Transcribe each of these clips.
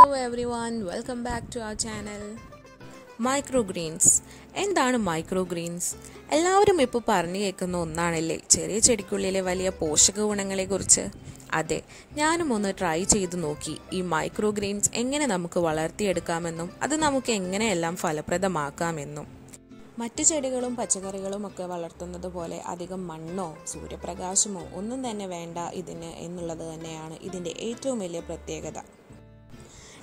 Hello everyone welcome back to our channel micro greens എന്താണ് micro greens എല്ലാവരും ഇപ്പോൾ പറഞ്ഞു കേൾക്കുന്ന ഒന്നാണല്ലേ? ചെറിയ ചെടിക്കുള്ളിലെ വലിയ പോഷക ഗുണങ്ങളെക്കുറിച്ച് അതെ ഞാനും ഒന്ന് ട്രൈ ചെയ്ത് നോക്കി. ഈ മൈക്രോ ഗ്രീൻസ് എങ്ങനെ നമുക്ക് വളർത്തിയെടുക്കാമെന്നും അത് നമുക്ക് എങ്ങനെയെല്ലാം ഫലപ്രദമാക്കാമെന്നും. മറ്റു ചെടികളും പച്ചക്കറികളും ഒക്കെ വളർത്തുന്നത് പോലെ അധികം മണ്ണോ സൂര്യപ്രകാശമോ ഒന്നും തന്നെ വേണ്ട ഇതിന് എന്നുള്ളത് തന്നെയാണ് ഇതിന്റെ ഏറ്റവും വലിയ പ്രത്യേകത.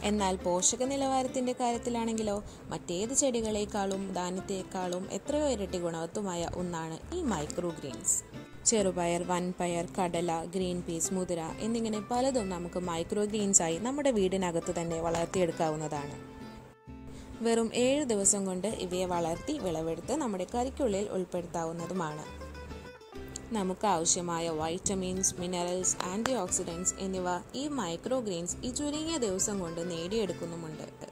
എന്നാൽ പോഷക നിലവാരത്തിന്റെ കാര്യത്തിലാണെങ്കിലോ മറ്റേത് ചെടികളെക്കാളും ധാന്യത്തെക്കാളും എത്രയോ ഇരട്ടി ഗുണവത്വമായ ഒന്നാണ് ഈ മൈക്രോ ഗ്രീൻസ് ചെറുപയർ വൻപയർ കടല ഗ്രീൻ പീസ് മുതിര എന്നിങ്ങനെ പലതും നമുക്ക് മൈക്രോ ഗ്രീൻസായി നമ്മുടെ വീടിനകത്ത് തന്നെ വളർത്തിയെടുക്കാവുന്നതാണ്. വെറും ഏഴ് ദിവസം കൊണ്ട് ഇവയെ വളർത്തി വിളവെടുത്ത് നമ്മുടെ കറിക്കുള്ളിൽ ഉൾപ്പെടുത്താവുന്നതുമാണ്. നമുക്ക് ആവശ്യമായ വൈറ്റമിൻസ് മിനറൽസ് ആന്റി ഓക്സിഡൻസ് എന്നിവ ഈ മൈക്രോഗ്രീൻസ് ഈ ചുരുങ്ങിയ ദിവസം കൊണ്ട് നേടിയെടുക്കുന്നുമുണ്ട്.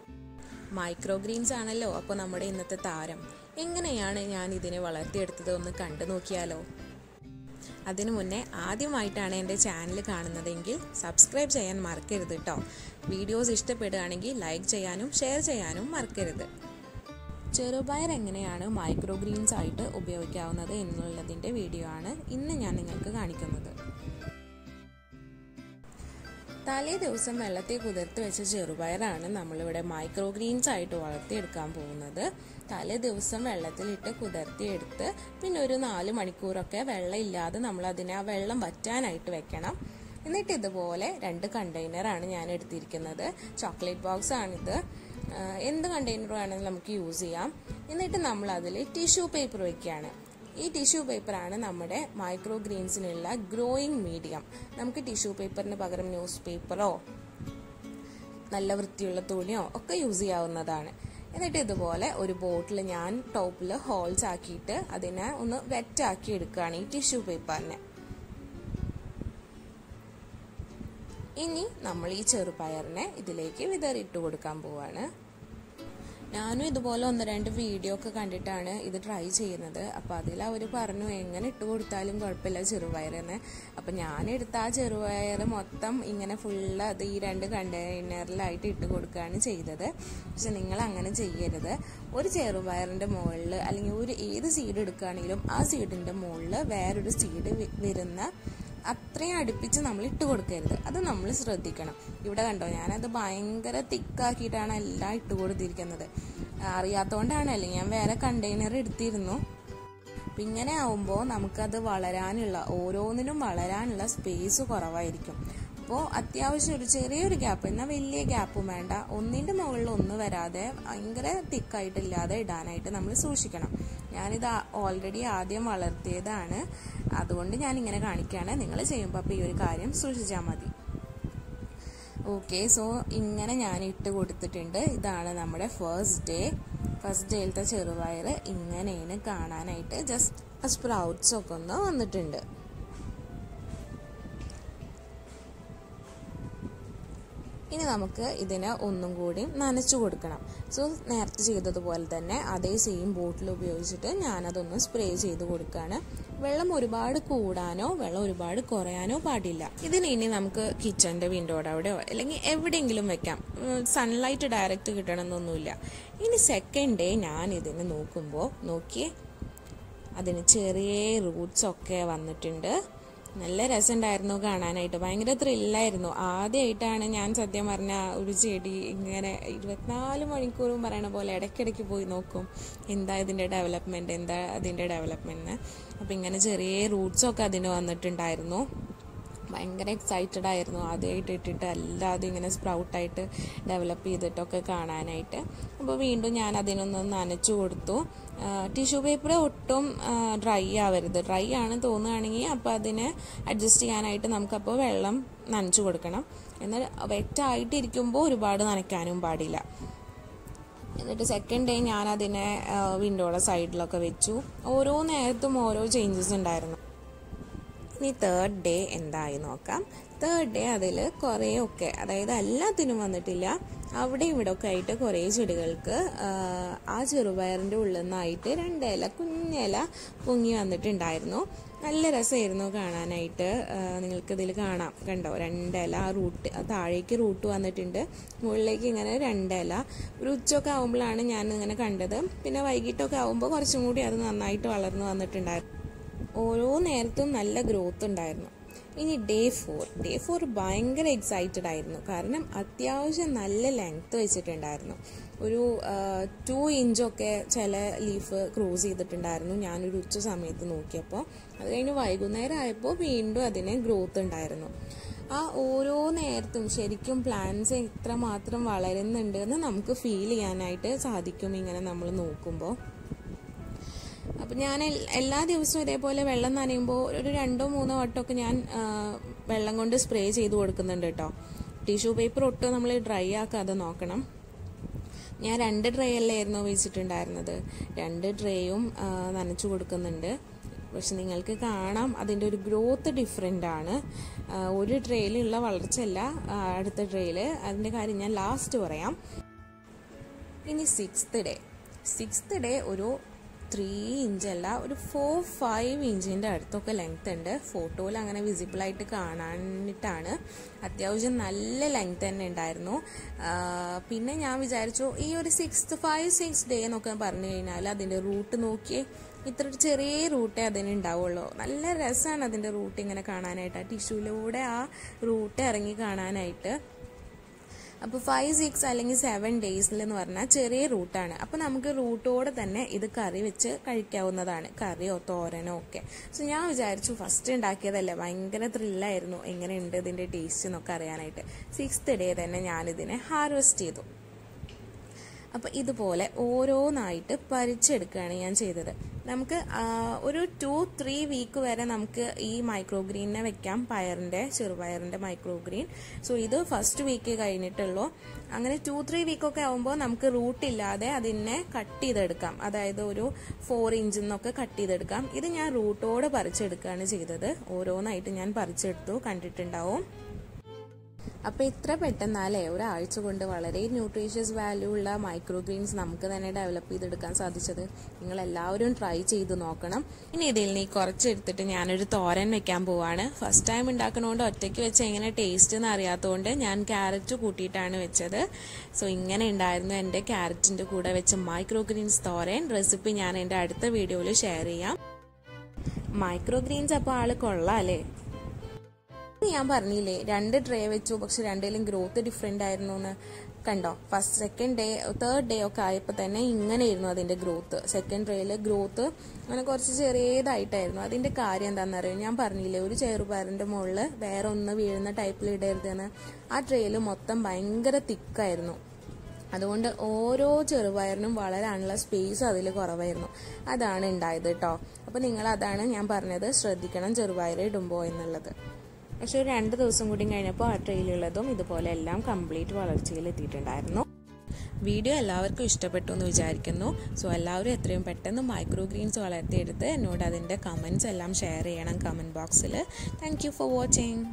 മൈക്രോഗ്രീൻസ് ആണല്ലോ അപ്പോൾ നമ്മുടെ ഇന്നത്തെ താരം. എങ്ങനെയാണ് ഞാൻ ഇതിനെ വളർത്തിയെടുത്തത് ഒന്ന് കണ്ടു നോക്കിയാലോ? അതിനു മുന്നേ ആദ്യമായിട്ടാണ് എന്റെ ചാനൽ കാണുന്നതെങ്കിൽ സബ്സ്ക്രൈബ് ചെയ്യാൻ മറക്കരുത് കേട്ടോ വീഡിയോസ് ഇഷ്ടപ്പെടുകയാണെങ്കിൽ ലൈക്ക് ചെയ്യാനും ഷെയർ ചെയ്യാനും മറക്കരുത്. ചെറുപയർ എങ്ങനെയാണ് മൈക്രോ ഗ്രീൻസ് ആയിട്ട് ഉപയോഗിക്കാവുന്നത് എന്നുള്ളതിന്റെ വീഡിയോ ആണ് ഇന്ന് ഞാൻ നിങ്ങൾക്ക് കാണിക്കുന്നത്. തലേ ദിവസം വെള്ളത്തിൽ കുതിർത്ത് വെച്ച ചെറുപയറാണ് നമ്മളിവിടെ മൈക്രോ ഗ്രീൻസ് ആയിട്ട് വളർത്തിയെടുക്കാൻ പോകുന്നത്. തലേ ദിവസം വെള്ളത്തിലിട്ട് കുതിർത്തിയെടുത്ത് പിന്നെ ഒരു നാല് മണിക്കൂറൊക്കെ വെള്ളം ഇല്ലാതെ നമ്മൾ അതിനെ ആ വെള്ളം വറ്റാനായിട്ട് വെക്കണം. എന്നിട്ട് ഇതുപോലെ രണ്ട് കണ്ടെയ്നറാണ് ഞാൻ എടുത്തിരിക്കുന്നത്. ചോക്ലേറ്റ് ബോക്സ് ആണിത്. എന്ത് കണ്ടെയ്നർ വേണമെങ്കിലും നമുക്ക് യൂസ് ചെയ്യാം. എന്നിട്ട് നമ്മൾ അതിൽ ടിഷ്യൂ പേപ്പർ വയ്ക്കുകയാണ് ഈ ടിഷ്യൂ പേപ്പറാണ് നമ്മുടെ മൈക്രോ ഗ്രീൻസിനുള്ള ഗ്രോയിങ് മീഡിയം നമുക്ക് ടിഷ്യൂ പേപ്പറിന് പകരം ന്യൂസ് പേപ്പറോ നല്ല വൃത്തിയുള്ള തുണിയോ ഒക്കെ യൂസ് ചെയ്യാവുന്നതാണ്. എന്നിട്ട് ഇതുപോലെ ഒരു ബോട്ടിൽ ഞാൻ ടോപ്പിൽ ഹോൾസ് ആക്കിയിട്ട് അതിനെ ഒന്ന് വെറ്റാക്കി എടുക്കുകയാണ് ഈ ടിഷ്യൂ പേപ്പറിനെ ഇനി നമ്മൾ ഈ ചെറുപയറിനെ ഇതിലേക്ക് വിതറിയിട്ട് കൊടുക്കാൻ പോവാണ്. ഞാനും ഇതുപോലെ ഒന്ന് രണ്ട് വീഡിയോ ഒക്കെ കണ്ടിട്ടാണ് ഇത് ട്രൈ ചെയ്യുന്നത്. അപ്പോൾ അതിൽ അവർ പറഞ്ഞു എങ്ങനെ ഇട്ട് കൊടുത്താലും കുഴപ്പമില്ല ചെറുപയറെന്ന്. അപ്പോൾ ഞാനെടുത്ത ആ ചെറുപയർ മൊത്തം ഇങ്ങനെ ഫുള്ള് അത് ഈ രണ്ട് കണ്ടെയ്നറിലായിട്ട് ഇട്ട് കൊടുക്കുകയാണ് ചെയ്തത്. പക്ഷെ നിങ്ങൾ അങ്ങനെ ചെയ്യരുത്. ഒരു ചെറുപയറിന്റെ മുകളിൽ അല്ലെങ്കിൽ ഒരു ഏത് സീഡ് എടുക്കുകയാണെങ്കിലും ആ സീഡിന്റെ മുകളിൽ വേറൊരു സീഡ് വരുന്ന അത്രയും അടുപ്പിച്ച് നമ്മൾ ഇട്ട് കൊടുക്കരുത്. അത് നമ്മൾ ശ്രദ്ധിക്കണം. ഇവിടെ കണ്ടോ ഞാനത് ഭയങ്കര തിക്കാക്കിയിട്ടാണ് എല്ലാം ഇട്ട് കൊടുത്തിരിക്കുന്നത്. അറിയാത്തതുകൊണ്ടാണ് അല്ലെങ്കിൽ ഞാൻ വേറെ കണ്ടെയ്നർ എടുത്തിരുന്നു. അപ്പം ഇങ്ങനെ ആവുമ്പോൾ നമുക്കത് വളരാനുള്ള ഓരോന്നിനും വളരാനുള്ള സ്പേസ് കുറവായിരിക്കും. അപ്പോൾ അത്യാവശ്യം ഒരു ചെറിയൊരു ഗ്യാപ്പ് എന്നാൽ വലിയ ഗ്യാപ്പും വേണ്ട. ഒന്നിന്റെ മുകളിൽ ഒന്ന് വരാതെ ഭയങ്കര തിക്കായിട്ടില്ലാതെ ഇടാനായിട്ട് നമ്മൾ സൂക്ഷിക്കണം. ഞാനിത് ഓൾറെഡി ആദ്യം വളർത്തിയതാണ്. അതുകൊണ്ട് ഞാൻ ഇങ്ങനെ കാണിക്കുകയാണ് നിങ്ങൾ ചെയ്യുമ്പോൾ അപ്പോൾ ഈ ഒരു കാര്യം സൂക്ഷിച്ചാൽ മതി. ഓക്കെ സോ ഇങ്ങനെ ഞാൻ ഇട്ട് കൊടുത്തിട്ടുണ്ട്. ഇതാണ് നമ്മുടെ ഫസ്റ്റ് ഡേ ഫസ്റ്റ് ഡേയിലത്തെ ചെറുപയർ ഇങ്ങനെയാണ് കാണാനായിട്ട് ജസ്റ്റ് സ്പ്രൗട്ട്സ് ഒക്കെ ഒന്ന് വന്നിട്ടുണ്ട്. ഇനി നമുക്ക് ഇതിനെ ഒന്നും കൂടി നനച്ചു കൊടുക്കണം. സോ നേരത്തെ ചെയ്തതുപോലെ തന്നെ അതേ സെയിം ബോട്ടിൽ ഉപയോഗിച്ചിട്ട് ഞാനതൊന്ന് സ്പ്രേ ചെയ്ത് കൊടുക്കുകയാണ് വെള്ളം ഒരുപാട് കൂടാനോ വെള്ളം ഒരുപാട് കുറയാനോ പാടില്ല. ഇതിന് ഇനി നമുക്ക് കിച്ചന്റെ വിൻഡോയുടെ അവിടെയോ അല്ലെങ്കിൽ എവിടെയെങ്കിലും വെക്കാം. സൺലൈറ്റ് ഡയറക്റ്റ് കിട്ടണമെന്നൊന്നുമില്ല. ഇനി സെക്കൻഡ് ഡേ ഞാൻ ഇതിന് നോക്കുമ്പോൾ നോക്കിയേ അതിന് ചെറിയ റൂട്ട്സ് ഒക്കെ വന്നിട്ടുണ്ട്. നല്ല രസമുണ്ടായിരുന്നു കാണാനായിട്ട്. ഭയങ്കര ത്രില്ലായിരുന്നു ആദ്യമായിട്ടാണ് ഞാൻ സത്യം പറഞ്ഞ ഒരു ചെടി ഇങ്ങനെ ഇരുപത്തിനാല് മണിക്കൂറും പറയണ പോലെ ഇടയ്ക്കിടയ്ക്ക് പോയി നോക്കും. എന്താ ഇതിന്റെ ഡെവലപ്മെന്റ് എന്താ അതിന്റെ ഡെവലപ്മെന്റ് അപ്പം ഇങ്ങനെ ചെറിയ റൂട്ട്സൊക്കെ അതിന് വന്നിട്ടുണ്ടായിരുന്നു. ഭയങ്കര എക്സൈറ്റഡ് ആയിരുന്നു. ആദ്യമായിട്ട് ഇട്ടിട്ട് അല്ലാതെ ഇങ്ങനെ സ്പ്രൗട്ടായിട്ട് ഡെവലപ്പ് ചെയ്തിട്ടൊക്കെ കാണാനായിട്ട്. അപ്പോൾ വീണ്ടും ഞാൻ അതിനൊന്ന് നനച്ചു കൊടുത്തു. ടിഷ്യൂ പേപ്പർ ഒട്ടും ഡ്രൈ ആവരുത്. ഡ്രൈ ആണ് തോന്നുകയാണെങ്കിൽ അപ്പോൾ അതിനെ അഡ്ജസ്റ്റ് ചെയ്യാനായിട്ട് നമുക്കപ്പോൾ വെള്ളം നനച്ചു കൊടുക്കണം. എന്നാൽ വെറ്റായിട്ടിരിക്കുമ്പോൾ ഒരുപാട് നനയ്ക്കാനും പാടില്ല. എന്നിട്ട് സെക്കൻഡ് ഡേ ഞാൻ അതിനെ വിൻഡോയുടെ സൈഡിലൊക്കെ വെച്ചു. ഓരോ നേരത്തും ഓരോ ചേഞ്ചസ് ഉണ്ടായിരുന്നു. ഇനി തേർഡ് ഡേ എന്തായി നോക്കാം. തേർഡ് ഡേ അതിൽ കുറേ ഒക്കെ അതായത് എല്ലാത്തിനും വന്നിട്ടില്ല. അവിടെ ഇവിടെ ഒക്കെ ആയിട്ട് കുറേ ചെടികൾക്ക് ആ, ചെറുപയറിന്റെ ഉള്ളിൽ നിന്നായിട്ട് രണ്ടില കുഞ്ഞില പൊങ്ങി വന്നിട്ടുണ്ടായിരുന്നു. നല്ല രസമായിരുന്നു കാണാനായിട്ട്. നിങ്ങൾക്ക് നിങ്ങൾക്കിതിൽ കാണാം. കണ്ടോ? രണ്ടില ആ റൂട്ട് താഴേക്ക് റൂട്ട് വന്നിട്ടുണ്ട്. മുകളിലേക്ക് ഇങ്ങനെ രണ്ടില ഒരു ഉച്ചൊക്കെ ആകുമ്പോഴാണ് ഞാൻ ഇങ്ങനെ കണ്ടത്. പിന്നെ വൈകിട്ടൊക്കെ ആകുമ്പോൾ കുറച്ചും കൂടി അത് നന്നായിട്ട് വളർന്നു വന്നിട്ടുണ്ടായിരുന്നു. ഓരോ നേരത്തും നല്ല ഗ്രോത്ത് ഉണ്ടായിരുന്നു. ഇനി ഡേ ഫോർ ഡേ ഫോർ ഭയങ്കര എക്സൈറ്റഡ് ആയിരുന്നു. കാരണം അത്യാവശ്യം നല്ല ലെങ്ത്ത് വെച്ചിട്ടുണ്ടായിരുന്നു. ഒരു ടു ഇഞ്ചൊക്കെ ചില ലീഫ് ക്രോസ് ചെയ്തിട്ടുണ്ടായിരുന്നു ഞാനൊരു ഉച്ച സമയത്ത് നോക്കിയപ്പോൾ. അത് കഴിഞ്ഞ് വൈകുന്നേരം ആയപ്പോൾ വീണ്ടും അതിന് ഗ്രോത്ത് ഉണ്ടായിരുന്നു. ആ ഓരോ നേരത്തും ശരിക്കും പ്ലാന്റ്സ് എത്രമാത്രം വളരുന്നുണ്ട് എന്ന് നമുക്ക് ഫീൽ ചെയ്യാനായിട്ട് സാധിക്കും ഇങ്ങനെ നമ്മൾ നോക്കുമ്പോൾ. അപ്പം ഞാൻ എല്ലാ ദിവസവും ഇതേപോലെ വെള്ളം നനയുമ്പോൾ ഒരു രണ്ടോ മൂന്നോ വട്ടമൊക്കെ ഞാൻ വെള്ളം കൊണ്ട് സ്പ്രേ ചെയ്ത് കൊടുക്കുന്നുണ്ട് കേട്ടോ ടിഷ്യൂ പേപ്പർ ഒട്ടും നമ്മൾ ഡ്രൈ ആക്കാതെ നോക്കണം. ഞാൻ രണ്ട് ഡ്രൈ അല്ലായിരുന്നു വെച്ചിട്ടുണ്ടായിരുന്നത്. രണ്ട് ട്രേയും ആ, നനച്ചു കൊടുക്കുന്നുണ്ട്. പക്ഷെ നിങ്ങൾക്ക് കാണാം അതിന്റെ ഒരു ഗ്രോത്ത് ഡിഫറെന്റ് ആണ്. ഒരു ട്രേയിലുള്ള വളർച്ചയല്ല അടുത്ത ട്രേയിൽ അതിന്റെ കാര്യം ഞാൻ ലാസ്റ്റ് പറയാം. ഇനി സിക്സ്ത് ഡേ. സിക്സ്ത് ഡേ ഒരു ത്രീ ഇഞ്ച് അല്ല ഒരു ഫോർ ഫൈവ് ഇഞ്ചിന്റെ അടുത്തൊക്കെ ലെങ്ത് ഉണ്ട്. ഫോട്ടോയിൽ അങ്ങനെ വിസിബിളായിട്ട് കാണാനിട്ടാണ്. അത്യാവശ്യം നല്ല ലെങ്ത് തന്നെ ഉണ്ടായിരുന്നു. പിന്നെ ഞാൻ വിചാരിച്ചു ഈ ഒരു സിക്സ് ഫൈവ് സിക്സ് ഡേ എന്നൊക്കെ പറഞ്ഞു കഴിഞ്ഞാൽ അതിന്റെ റൂട്ട് നോക്കി ഇത്ര ചെറിയ റൂട്ടേ അതിന് ഉണ്ടാവുള്ളൂ. നല്ല രസമാണ് അതിന്റെ റൂട്ട് ഇങ്ങനെ കാണാനായിട്ട്. ആ ടിഷ്യൂലൂടെ ആ റൂട്ട് ഇറങ്ങി കാണാനായിട്ട്. അപ്പോൾ ഫൈവ് സിക്സ് അല്ലെങ്കിൽ സെവൻ ഡേയ്സിൽ എന്ന് പറഞ്ഞാൽ ചെറിയ റൂട്ടാണ് അപ്പോൾ നമുക്ക് റൂട്ടോടെ തന്നെ ഇത് കറി വെച്ച് കഴിക്കാവുന്നതാണ്. കറിയോ തോരനോ ഒക്കെ. സോ ഞാൻ വിചാരിച്ചു ഫസ്റ്റ് ഉണ്ടാക്കിയതല്ലേ. ഭയങ്കര ത്രില്ലായിരുന്നു എങ്ങനെയുണ്ട് ഇതിന്റെ ടേസ്റ്റ് എന്നൊക്കെ അറിയാനായിട്ട്. സിക്സ്ത് ഡേ തന്നെ ഞാനിതിനെ ഹാർവെസ്റ്റ് ചെയ്തു. അപ്പോൾ ഇതുപോലെ ഓരോന്നായിട്ട് പരിച്ചെടുക്കുകയാണ് ഞാൻ ചെയ്തത്. നമുക്ക് ഒരു ടു ത്രീ വീക്ക് വരെ നമുക്ക് ഈ മൈക്രോ ഗ്രീനെ വെക്കാം. പയറിന്റെ ചെറുപയറിന്റെ മൈക്രോ ഗ്രീൻ സോ ഇത് ഫസ്റ്റ് വീക്ക് കഴിഞ്ഞിട്ടുള്ളൂ. അങ്ങനെ ടു ത്രീ വീക്കൊക്കെ ആകുമ്പോൾ നമുക്ക് റൂട്ട് ഇല്ലാതെ അതിനെ കട്ട് ചെയ്തെടുക്കാം. അതായത് ഒരു ഫോർ ഇഞ്ചിൽ നിന്നൊക്കെ കട്ട് ചെയ്തെടുക്കാം. ഇത് ഞാൻ റൂട്ടോട് പറിച്ചെടുക്കുകയാണ് ചെയ്തത്. ഓരോന്നായിട്ട് ഞാൻ പറിച്ചെടുത്തു. കണ്ടിട്ടുണ്ടാവും. അപ്പോൾ ഇത്ര പെട്ടെന്നാലേ ഒരാഴ്ച കൊണ്ട് വളരെ ന്യൂട്രീഷ്യസ് വാല്യൂ ഉള്ള മൈക്രോ ഗ്രീൻസ് നമുക്ക് തന്നെ ഡെവലപ്പ് ചെയ്തെടുക്കാൻ സാധിച്ചത്. നിങ്ങൾ എല്ലാവരും ട്രൈ ചെയ്ത് നോക്കണം. ഇനി ഇതിൽ നീ കുറച്ചെടുത്തിട്ട് ഞാനൊരു തോരൻ വെക്കാൻ പോവാണ്. ഫസ്റ്റ് ടൈം ഉണ്ടാക്കണോണ്ട് ഒറ്റയ്ക്ക് വെച്ച് എങ്ങനെ ടേസ്റ്റ് എന്ന് അറിയാത്തതുകൊണ്ട് ഞാൻ ക്യാരറ്റ് കൂട്ടിയിട്ടാണ് വെച്ചത്. സോ ഇങ്ങനെ ഉണ്ടായിരുന്നു എന്റെ ക്യാരറ്റിന്റെ കൂടെ വെച്ച മൈക്രോ ഗ്രീൻസ് തോരൻ. റെസിപ്പി ഞാൻ എന്റെ അടുത്ത വീഡിയോയിൽ ഷെയർ ചെയ്യാം. മൈക്രോ ഗ്രീൻസ് അപ്പോൾ ആൾ കൊള്ളാം അല്ലേ? ഞാൻ പറഞ്ഞില്ലേ രണ്ട് ട്രേ വെച്ചു പക്ഷെ രണ്ടിലും ഗ്രോത്ത് ഡിഫറെന്റ് ആയിരുന്നു എന്ന് കണ്ടോ? First second day third day ഒക്കെ ആയപ്പോൾ തന്നെ ഇങ്ങനെയായിരുന്നു അതിന്റെ ഗ്രോത്ത് സെക്കൻഡ് ട്രേയിൽ ഗ്രോത്ത് അങ്ങനെ കുറച്ച് ചെറിയതായിട്ടായിരുന്നു. അതിന്റെ കാര്യം എന്താണെന്ന് അറിയാം ഞാൻ പറഞ്ഞില്ലേ ഒരു ചെറുപയറിന്റെ മുകളിൽ വേറെ ഒന്ന് വീഴുന്ന ടൈപ്പിൽ ഇടരുതെന്ന്. ആ ട്രേയിൽ മൊത്തം ഭയങ്കര തിക്കായിരുന്നു. അതുകൊണ്ട് ഓരോ ചെറുപയറിനും വളരാനുള്ള സ്പേസ് അതിൽ കുറവായിരുന്നു. അതാണ് ഉണ്ടായത് കേട്ടോ അപ്പോൾ നിങ്ങൾ അതാണ് ഞാൻ പറഞ്ഞത് ശ്രദ്ധിക്കണം ചെറുപയർ ഇടുമ്പോൾ എന്നുള്ളത്. പക്ഷെ ഒരു രണ്ട് ദിവസം കൂടി കഴിഞ്ഞപ്പോൾ ആ ട്രെയിലുള്ളതും ഇതുപോലെ എല്ലാം കംപ്ലീറ്റ് വളർച്ചയിൽ എത്തിയിട്ടുണ്ടായിരുന്നു. വീഡിയോ എല്ലാവർക്കും ഇഷ്ടപ്പെട്ടു എന്ന് വിചാരിക്കുന്നു. സോ എല്ലാവരും എത്രയും പെട്ടെന്ന് മൈക്രോ ഗ്രീൻസ് വളർത്തിയെടുത്ത് എന്നോട് അതിന്റെ കമൻസ് എല്ലാം ഷെയർ ചെയ്യണം കമന്റ് ബോക്സിൽ താങ്ക് ഫോർ വാച്ചിങ്